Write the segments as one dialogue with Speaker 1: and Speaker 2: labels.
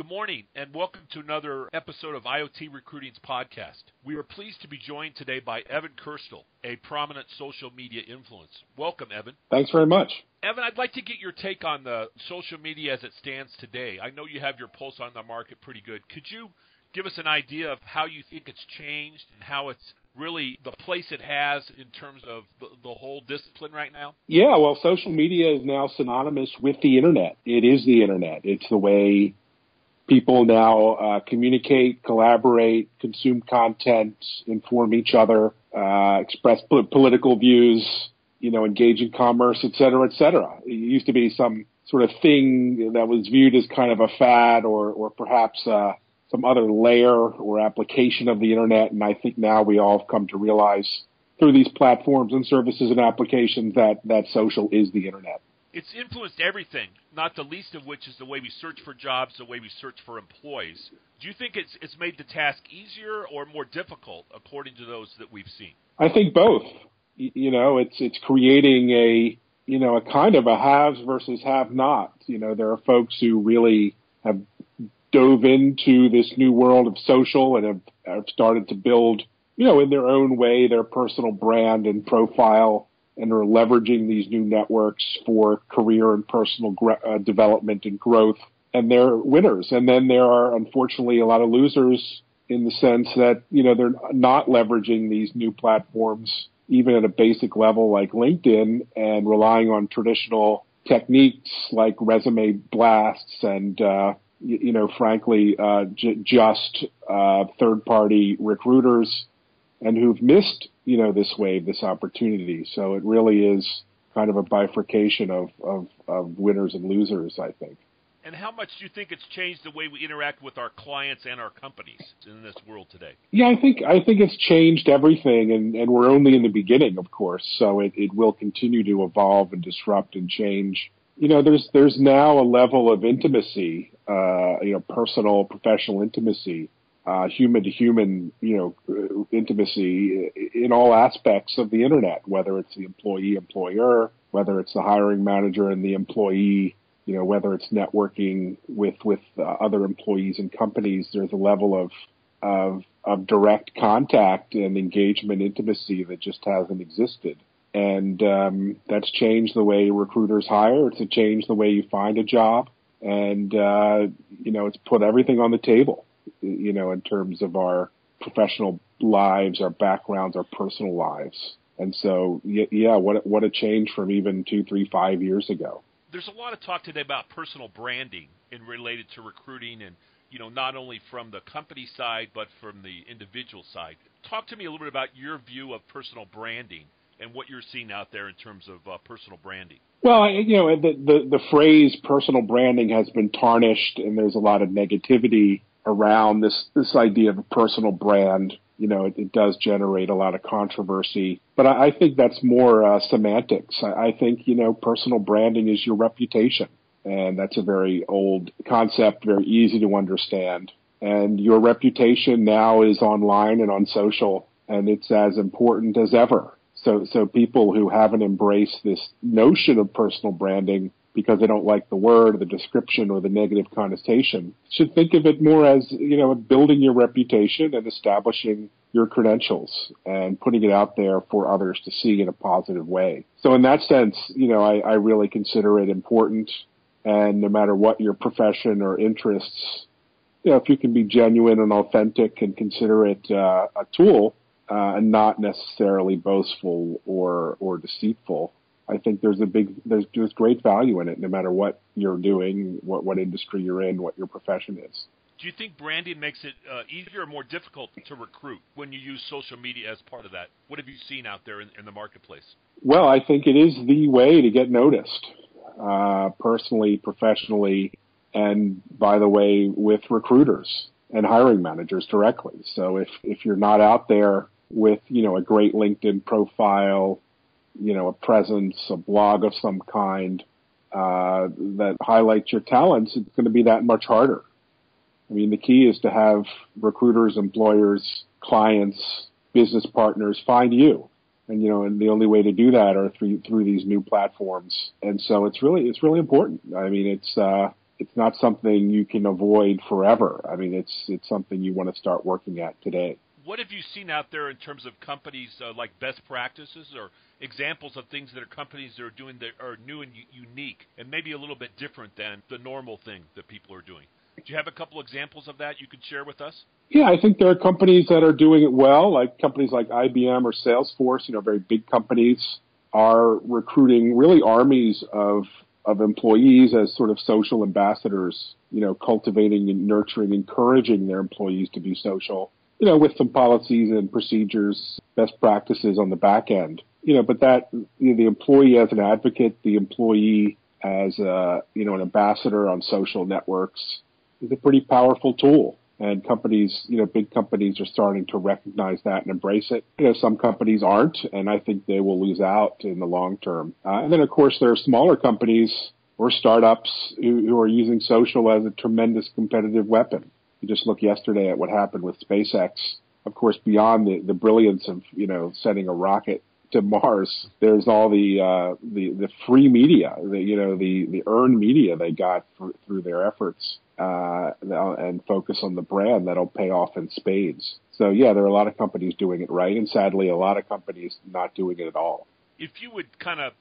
Speaker 1: Good morning, and welcome to another episode of IoT Recruiting's podcast. We are pleased to be joined today by Evan Kirstel, a prominent social media influencer. Welcome, Evan.
Speaker 2: Thanks very much.
Speaker 1: Evan, I'd like to get your take on the social media as it stands today. I know you have your pulse on the market pretty good. Could you give us an idea of how you think it's changed and how it's really the place it has in terms of the, the, whole discipline right now?
Speaker 2: Yeah, well, social media is now synonymous with the internet. It is the internet. It's the way people now uh, communicate, collaborate, consume content, inform each other, uh, express po- political views, you know, engage in commerce, et cetera, et cetera. It used to be some sort of thing that was viewed as kind of a fad or, or perhaps uh, some other layer or application of the internet. And I think now we all have come to realize through these platforms and services and applications that, that social is the internet
Speaker 1: it's influenced everything, not the least of which is the way we search for jobs, the way we search for employees. Do you think it's it's made the task easier or more difficult according to those that we've seen?
Speaker 2: I think both. You know, it's it's creating a you know a kind of a haves versus have-nots. You know, there are folks who really have dove into this new world of social and have, have started to build, you know, in their own way, their personal brand and profile and are leveraging these new networks for career and personal uh, development and growth. And they're winners. And then there are unfortunately a lot of losers in the sense that, you know, they're not leveraging these new platforms even at a basic level like LinkedIn and relying on traditional techniques like resume blasts and, uh, you, you know, frankly, uh, j- just, uh, third party recruiters and who've missed, you know, this wave, this opportunity. So it really is kind of a bifurcation of, of, of winners and losers, I think.
Speaker 1: And how much do you think it's changed the way we interact with our clients and our companies in this world today?
Speaker 2: Yeah, I think I think it's changed everything, and, and we're only in the beginning, of course. So it, it will continue to evolve and disrupt and change. You know, there's there's now a level of intimacy, uh, you know, personal, professional intimacy human to human, you know, intimacy in all aspects of the internet, whether it's the employee employer, whether it's the hiring manager and the employee, you know, whether it's networking with with uh, other employees and companies. There's a level of of of direct contact and engagement, intimacy that just hasn't existed. And um, that's changed the way recruiters hire. It's changed the way you find a job, and uh, you know, it's put everything on the table you know, in terms of our professional lives, our backgrounds, our personal lives. And so, yeah, what what a change from even two, three, five years ago.
Speaker 1: There's a lot of talk today about personal branding and related to recruiting, and you know, not only from the company side but from the individual side. Talk to me a little bit about your view of personal branding and what you're seeing out there in terms of uh, personal branding.
Speaker 2: Well, you know, the, the the phrase personal branding has been tarnished, and there's a lot of negativity around this this idea of a personal brand. You know, it, it does generate a lot of controversy, but I, I think that's more uh, semantics. I, I think you know, personal branding is your reputation, and that's a very old concept, very easy to understand. And your reputation now is online and on social, and it's as important as ever. So, so people who haven't embraced this notion of personal branding because they don't like the word or the description or the negative connotation should think of it more as, you know, building your reputation and establishing your credentials and putting it out there for others to see in a positive way. So in that sense, you know, I, I really consider it important and no matter what your profession or interests, you know, if you can be genuine and authentic and consider it uh, a tool uh, and not necessarily boastful or or deceitful, I think there's a big there's great value in it, no matter what you're doing, what what industry you're in, what your profession is.
Speaker 1: Do you think branding makes it uh, easier or more difficult to recruit when you use social media as part of that? What have you seen out there in, in the marketplace?
Speaker 2: Well, I think it is the way to get noticed, uh, personally, professionally, and by the way, with recruiters and hiring managers directly. So if if you're not out there with you know a great LinkedIn profile, you know, a presence, a blog of some kind uh, that highlights your talents, it's going to be that much harder. I mean, the key is to have recruiters, employers, clients, business partners find you. And, you know, and the only way to do that are through, through these new platforms. And so it's really, it's really important. I mean, it's, uh, it's not something you can avoid forever. I mean, it's it's something you want to start working at today.
Speaker 1: What have you seen out there in terms of companies uh, like best practices or examples of things that are companies that are doing that are new and unique and maybe a little bit different than the normal thing that people are doing? Do you have a couple examples of that you could share with us?
Speaker 2: Yeah, I think there are companies that are doing it well, like companies like IBM or Salesforce, you know, very big companies are recruiting really armies of of employees as sort of social ambassadors, you know, cultivating and nurturing, encouraging their employees to be social, you know, with some policies and procedures, best practices on the back end. You know, but that you know, the employee as an advocate, the employee as a, you know, an ambassador on social networks is a pretty powerful tool and companies, you know, big companies are starting to recognize that and embrace it. You know, some companies aren't, and I think they will lose out in the long term. Uh, and then, of course, there are smaller companies or startups who, who are using social as a tremendous competitive weapon. You just look yesterday at what happened with SpaceX. Of course, beyond the, the brilliance of, you know, sending a rocket to Mars, there's all the uh, the the free media, the you know the the earned media they got for, through their efforts uh, and focus on the brand that'll pay off in spades. So yeah, there are a lot of companies doing it right, and sadly, a lot of companies not doing it at all.
Speaker 1: If you would kind of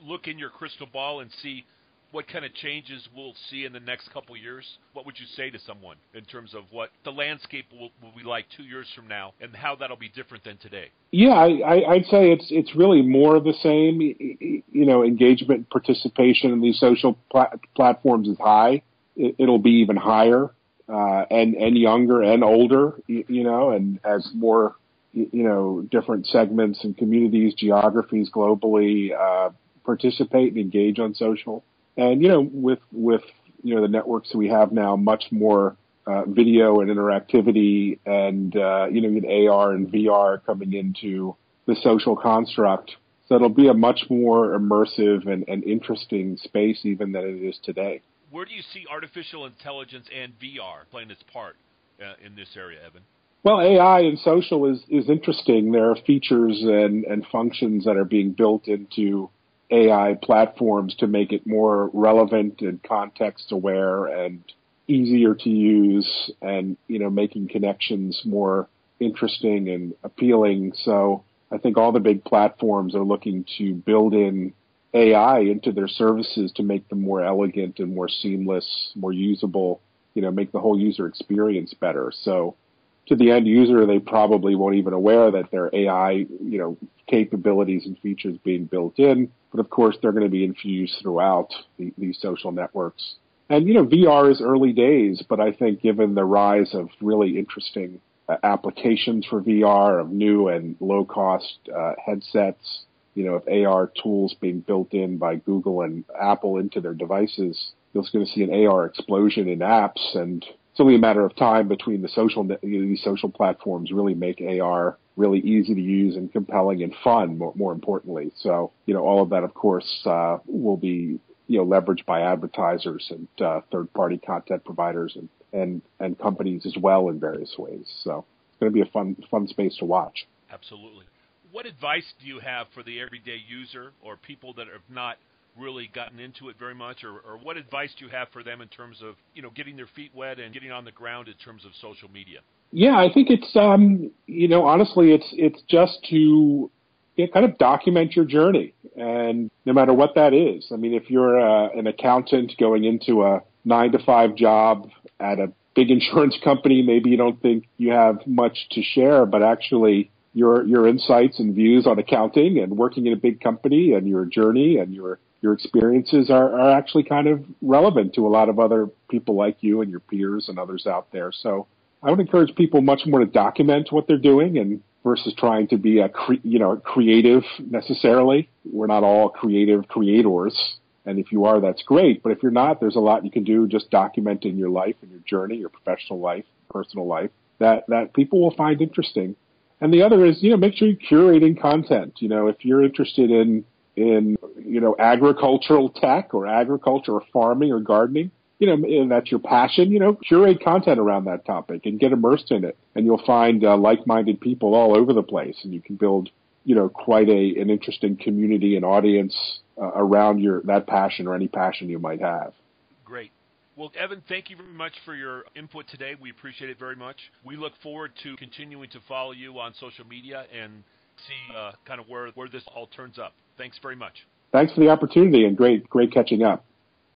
Speaker 1: look in your crystal ball and see what kind of changes we'll see in the next couple years, what would you say to someone in terms of what the landscape will, will be like two years from now, and how that'll be different than today?
Speaker 2: Yeah, I, I'd say it's it's really more of the same. You know, engagement, participation in these social plat- platforms is high it, will be even higher, uh, and and younger and older, you, you know, and as more you know different segments and communities, geographies globally uh, participate and engage on social, and you know with with you know the networks we have now, much more uh, video and interactivity, and uh, you know AR and VR coming into the social construct. So it'll be a much more immersive and, and interesting space even than it is today
Speaker 1: where do you see artificial intelligence and VR playing its part uh, in this area, Evan?
Speaker 2: Well, AI and social is, is interesting. There are features and, and functions that are being built into AI platforms to make it more relevant and context aware and easier to use and, you know, making connections more interesting and appealing. So I think all the big platforms are looking to build in AI into their services to make them more elegant and more seamless, more usable, you know, make the whole user experience better. So to the end user, they probably won't even aware that their AI, you know, capabilities and features being built in. But of course, they're going to be infused throughout the, these social networks. And, you know, VR is early days, but I think given the rise of really interesting uh, applications for VR of new and low cost uh, headsets, you know, if AR tools being built in by Google and Apple into their devices, you're going to see an AR explosion in apps, and it's only a matter of time between the social you know, these social platforms really make AR really easy to use and compelling and fun. More, more importantly, so you know, all of that, of course, uh, will be you know leveraged by advertisers and uh, third-party content providers and and and companies as well in various ways. So it's going to be a fun fun space to watch.
Speaker 1: Absolutely what advice do you have for the everyday user or people that have not really gotten into it very much, or, or what advice do you have for them in terms of you know getting their feet wet and getting on the ground in terms of social media?
Speaker 2: Yeah, I think it's um, you know honestly, it's it's just to you know, kind of document your journey, and no matter what that is. I mean, if you're uh, an accountant going into a nine to five job at a big insurance company, maybe you don't think you have much to share, but actually your your insights and views on accounting and working in a big company and your journey and your your experiences are, are actually kind of relevant to a lot of other people like you and your peers and others out there. So I would encourage people much more to document what they're doing and versus trying to be a cre- you know creative necessarily. We're not all creative creators. And if you are, that's great. But if you're not, there's a lot you can do just documenting your life and your journey, your professional life, personal life that, that people will find interesting and the other is, you know, make sure you're curating content. You know, if you're interested in, in, you know, agricultural tech or agriculture or farming or gardening, you know, and that's your passion, you know, curate content around that topic and get immersed in it. And you'll find uh, like-minded people all over the place and you can build, you know, quite a, an interesting community and audience uh, around your, that passion or any passion you might have.
Speaker 1: Great. Well, Evan, thank you very much for your input today. We appreciate it very much. We look forward to continuing to follow you on social media and see uh, kind of where, where this all turns up. Thanks very much.
Speaker 2: Thanks for the opportunity and great great catching up.